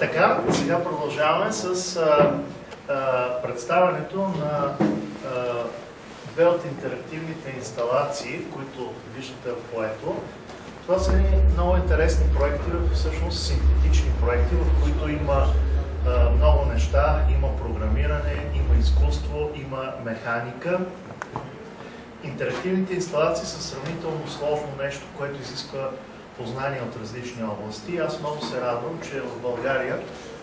Така, сега продължаваме с а, а, представянето на а, две от интерактивните инсталации, които виждате в поето. Това са много интересни проекти, всъщност синтетични проекти, в които има а, много неща, има програмиране, има изкуство, има механика. Интерактивните инсталации са сравнително сложно нещо, което изисква познания от различни области. Аз много се радвам, че в България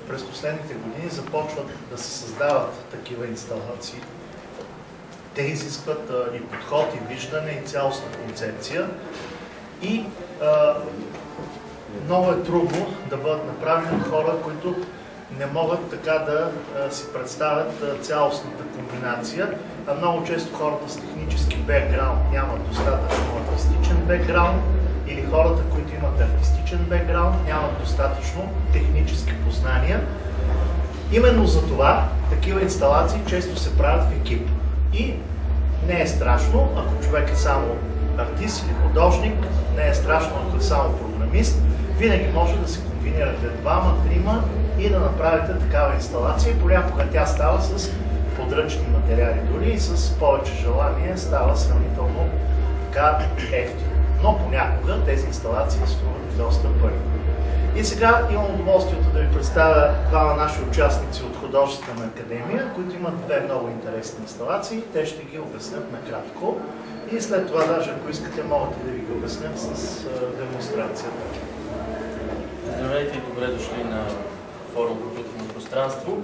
през последните години започват да се създават такива инсталации. Те изискват и подход, и виждане, и цялостна концепция. И а, много е трудно да бъдат направени от хора, които не могат така да си представят цялостната комбинация. А много често хората с технически бекграунд нямат достатъчно артистичен бекграунд или хората, които имат артистичен бекграунд, нямат достатъчно технически познания. Именно за това такива инсталации често се правят в екип. И не е страшно, ако човек е само артист или художник, не е страшно, ако е само програмист, винаги може да се комбинирате двама, трима и да направите такава инсталация. Понякога тя става с подръчни материали дори и с повече желание става сравнително така ефтино но понякога тези инсталации струват доста пари. И сега имам удоволствието да ви представя двама наши участници от Художествена академия, които имат две много интересни инсталации. Те ще ги обяснят накратко. И след това, даже ако искате, могат да ви ги обяснят с демонстрацията. Здравейте и добре дошли на форум Компютърно пространство.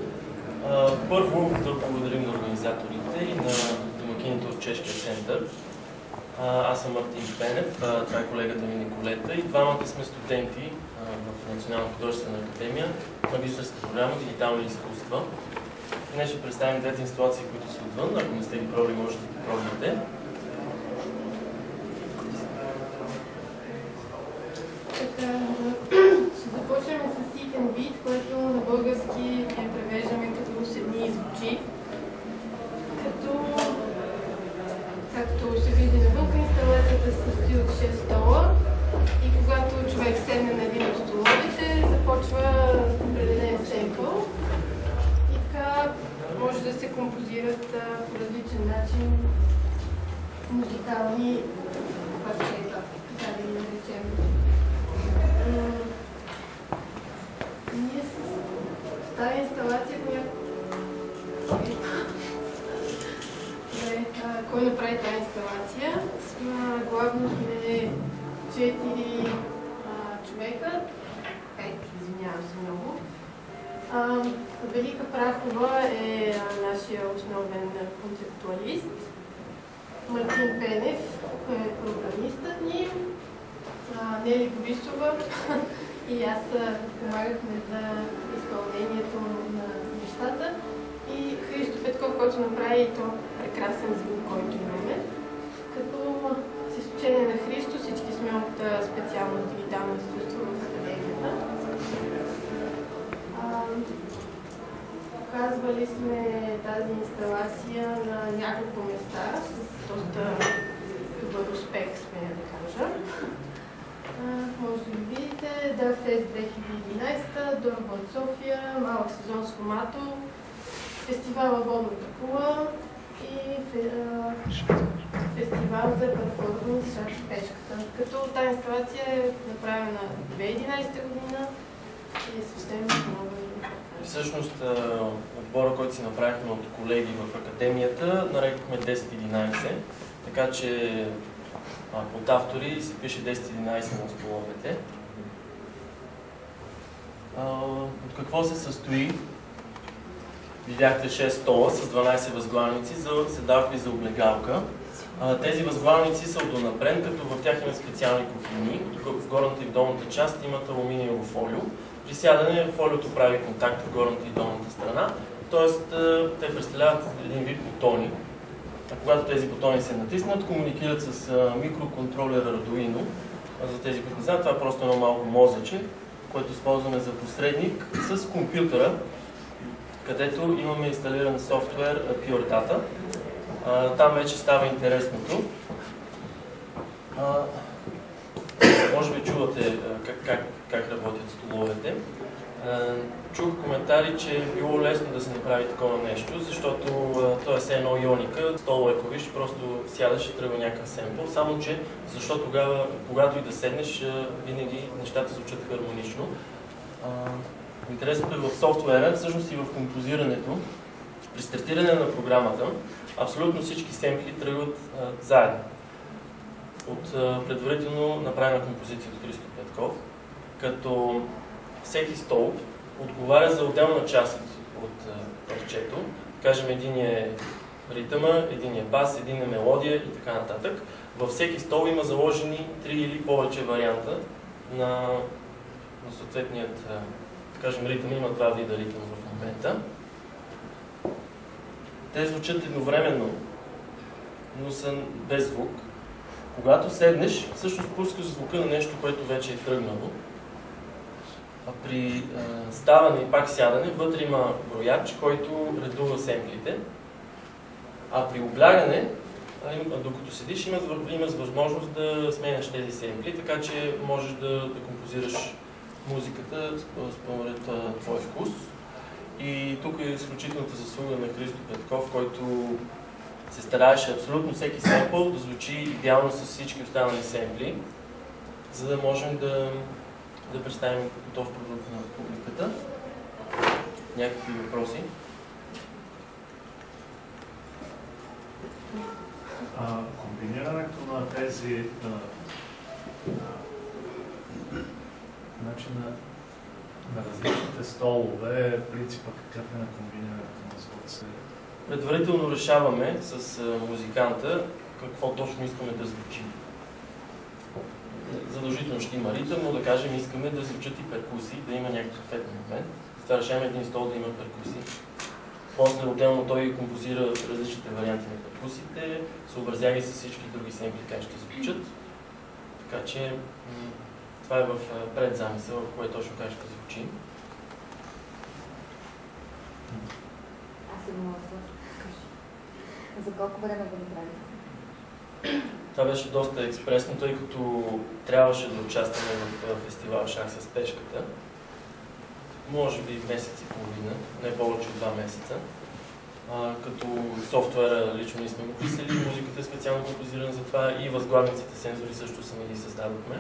Първо да благодарим на организаторите и на домакините от Чешкия център аз съм Мартин Пенев, това е колегата ми Николета и двамата сме студенти в Национална художествена академия, магистърска програма Дигитални изкуства. Днес ще представим двете инсталации, които са отвън. Ако не сте ги пробили, може да ги пробвате. ще започнем с ситен вид, който на български превеждаме като и звучи. Като Както се види инсталацията се състои от 6 стола и когато човек седне на един от столовете, започва определен семпъл и така може да се композират по различен начин музикални парчета, така да ги наречем. Прахова е нашия основен концептуалист. Мартин Пенев е програмистът ни. Нели Борисова и аз помагахме за изпълнението на нещата. И Христо Петков, който направи то прекрасен звук, който имаме. Като с изключение на Христо, всички сме от специалност дигитално изкуство в Академията. Показвали сме тази инсталация на няколко места с доста добър успех, сме да кажа. може да видите Фест 2011, Дорба от София, Малък сезон с Хомато, фестивала Водната кула, и фестивал за перформанс Шах пешката. Като тази инсталация е направена 2011 година и е съвсем нова. Всъщност, отбора, който си направихме от колеги в академията, нарекохме 10-11, така че от автори се пише 10-11 на столовете. От какво се състои видяхте 6 стола с 12 възглавници за седалка и за облегалка. Тези възглавници са от като в тях има специални кухини и в горната и в долната част имат алуминиево фолио. При сядане фолиото прави контакт в горната и долната страна, т.е. те представляват един вид бутони. А когато тези бутони се натиснат, комуникират с микроконтролера Arduino. За тези, които не знаят, това е просто едно малко мозъче, което използваме за посредник с компютъра, където имаме инсталиран софтуер Pure Data. там вече става интересното. може би чувате а, как, как, как работят столовете. А, Чух коментари, че е било лесно да се направи такова нещо, защото а, то е все едно ионика, стол ако виж, просто сядаш и тръгва някакъв семпъл, само че защо тогава, когато и да седнеш, винаги нещата звучат хармонично. Интересното е в софтуера, всъщност и в композирането, при стартиране на програмата, абсолютно всички семпли тръгват заедно. От предварително направена композиция от Христо Петков, като всеки стол отговаря за отделна част от, а, парчето. Кажем, един е ритъма, един е бас, един е мелодия и така нататък. Във всеки стол има заложени три или повече варианта на, на съответният, а, кажем, ритъм. Има два вида ритъм в момента. Те звучат едновременно, но са без звук. Когато седнеш, всъщност пускаш звука на нещо, което вече е тръгнало. При а, ставане и пак сядане, вътре има брояч, който редува семплите. А при облягане, докато седиш, вър- имаш възможност да сменяш тези семпли, така че можеш да, да композираш музиката сп- според твой вкус. И тук е изключителната заслуга на Христо Петков, който се стараеше абсолютно всеки семпъл да звучи идеално с всички останали семпли, за да можем да, да представим готов продукт на публиката. Някакви въпроси? А, комбинирането на тези а, значи на, различните столове, принципа какъв е на комбинирането на звуци. Предварително решаваме с музиканта какво точно искаме да звучи. Задължително ще има ритъм, но да кажем искаме да звучат и перкусии, да има някакъв ефектен момент. Затова решаваме един стол да има перкусии. После отделно той композира различните варианти на перкусиите, съобразява и с всички други семпли как ще звучат. Така че това е в предзамисъл, в кое точно как ще звучи. Аз имам въпрос. За колко време го направите? Това беше доста експресно, тъй като трябваше да участваме в фестивал Шах с пешката. Може би месец и половина, не повече от два месеца. А, като софтуера лично ние сме го писали, музиката е специално композирана за това и възглавниците сензори също сами ги създадохме.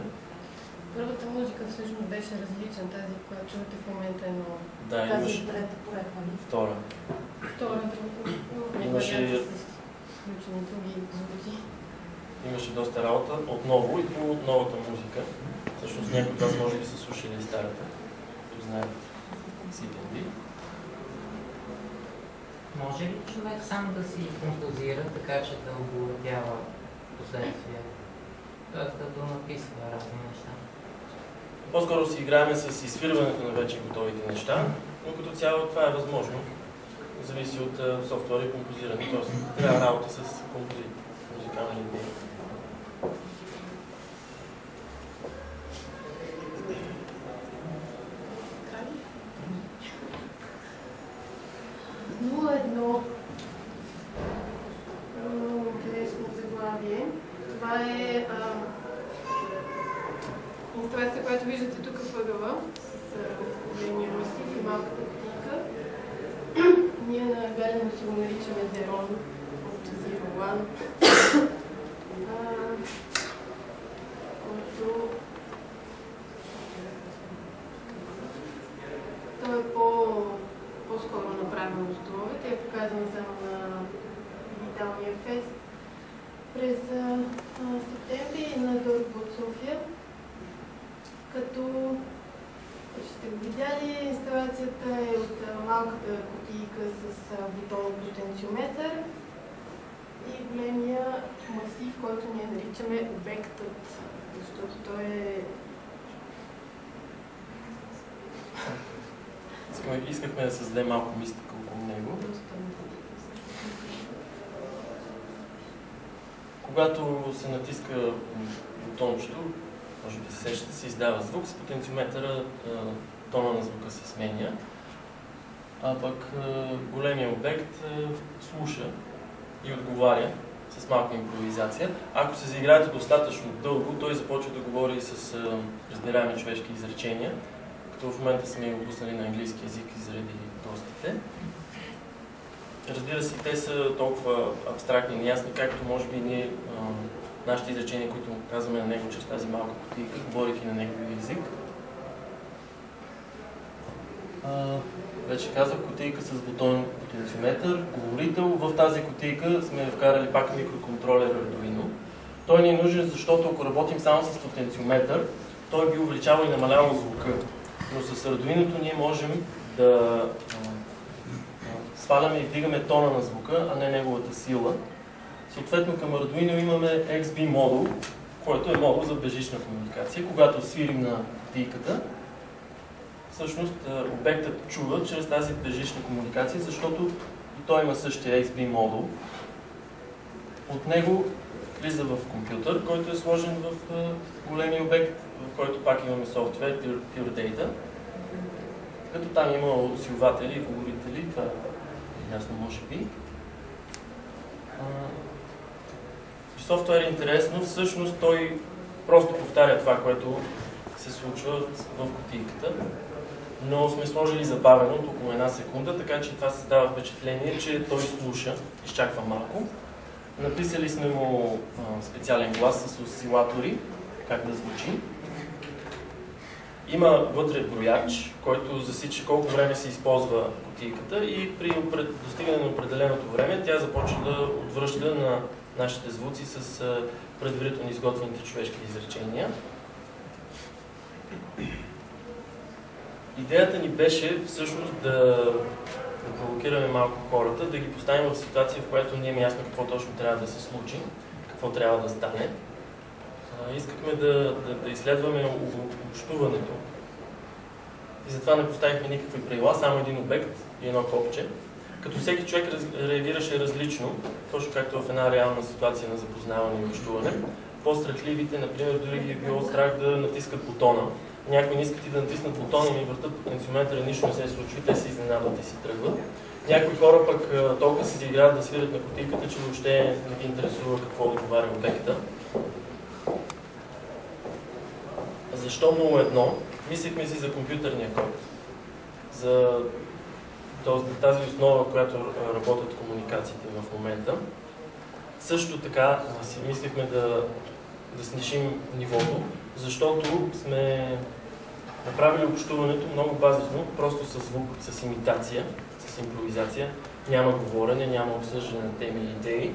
Първата музика всъщност беше различна, тази, която чувате в момента е много. Да, Тази имаше трета поредна втора. Втора друга. Имаше- включени други звуци. Имаше доста работа отново и по новата музика. Всъщност някои от вас може би са слушали и старата, които знаят CDB. Може ли човек сам да си композира, така че да обогатява последствия? Тоест да донаписва разни неща. По-скоро си играем с изфирването на вече готовите неща, но като цяло това е възможно. Зависи от софтуера и композиране. Тоест, трябва работа с компози... музикални идеи. Нула едно. Много интересно заглавие. Това е а, инструмента, която виждате тук в ъгъла, с големия масив и малката кутийка. Ние на Галено си го наричаме Зерон от Zero One. А, който той е по, по-скоро направен от столовете. Е показан само на дигиталния фест през а, а, септември на Дорбо от София. Като ще го видяли, инсталацията е от а, малката кутийка с а, бутон потенциометър и големия масив, който ние наричаме обектът, защото той е Искахме, да създадем малко мистика около него. Когато се натиска бутончето, може би се сещате, се издава звук, с потенциометъра тона на звука се сменя. А пък а, големия обект а, слуша и отговаря с малка импровизация. Ако се заиграете достатъчно дълго, той започва да говори с а, разбираеми човешки изречения, като в момента сме го пуснали на английски язик заради гостите. Разбира се, те са толкова абстрактни и неясни, както може би ние нашите изречения, които казваме на него чрез тази малка кутийка, говорейки на неговия език. Вече казах, кутийка с бутон потенциометър, говорител. В тази кутийка сме вкарали пак микроконтролер Arduino. Той ни е нужен, защото ако работим само с потенциометър, той би увеличавал и намалявал звука. Но с Arduino ние можем да сваляме и вдигаме тона на звука, а не неговата сила. Съответно към Arduino имаме XB модул, който е модул за бежична комуникация. Когато свирим на кутийката, всъщност обектът чува чрез тази бежична комуникация, защото и той има същия XB модул. От него влиза в компютър, който е сложен в големия обект, в който пак имаме софтуер, Pure Data. Като там има усилватели и говорители, това е ясно може би. Софтуер е интересно, всъщност той просто повтаря това, което се случва в кутийката но сме сложили забавено от около една секунда, така че това създава впечатление, че той слуша, изчаква малко. Написали сме му а, специален глас с осцилатори, как да звучи. Има вътре брояч, който засича колко време се използва кутийката и при достигане на определеното време тя започва да отвръща на нашите звуци с предварително изготвените човешки изречения. Идеята ни беше всъщност да, да провокираме малко хората, да ги поставим в ситуация, в която не е ясно какво точно трябва да се случи, какво трябва да стане. А, искахме да, да, да изследваме общуването. И затова не поставихме никакви правила, само един обект и едно копче. Като всеки човек реагираше различно, точно както в една реална ситуация на запознаване и общуване. По-страхливите, например, дори ги е било страх да натискат бутона, някои не искат и да натиснат бутона и ми въртат потенциометъра, нищо не се случва, те се изненадват и си тръгват. Някои хора пък толкова си играят да свирят на котиката, че въобще не ги интересува какво отговаря обекта. Защо 0.1? Мислихме си за компютърния код. За тази основа, която работят комуникациите в момента. Също така си мислихме да, да снижим нивото, защото сме направили общуването много базисно, просто с звук, с имитация, с импровизация. Няма говорене, няма обсъждане на теми и идеи.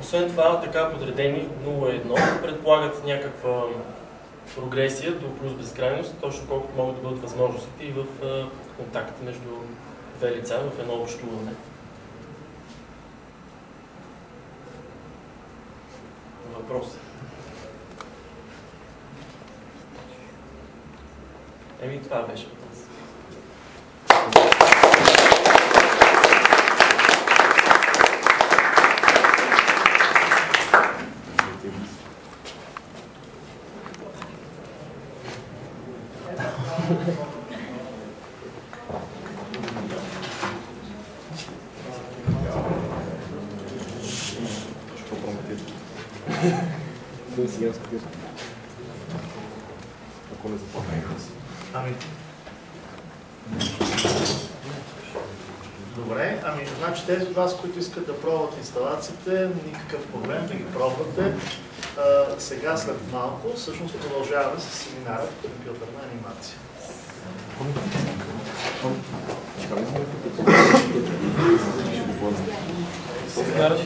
Освен това, така подредени 0-1 предполагат някаква прогресия до плюс безкрайност, точно колкото могат да бъдат възможностите и в контакт между две лица в едно общуване. Въпрос. Еми, това беше въпрос. Ами. Добре, ами значи тези от вас, които искат да пробват инсталациите, никакъв проблем да ги пробвате. А, сега след малко, всъщност продължаваме с семинара по компютърна анимация. идеята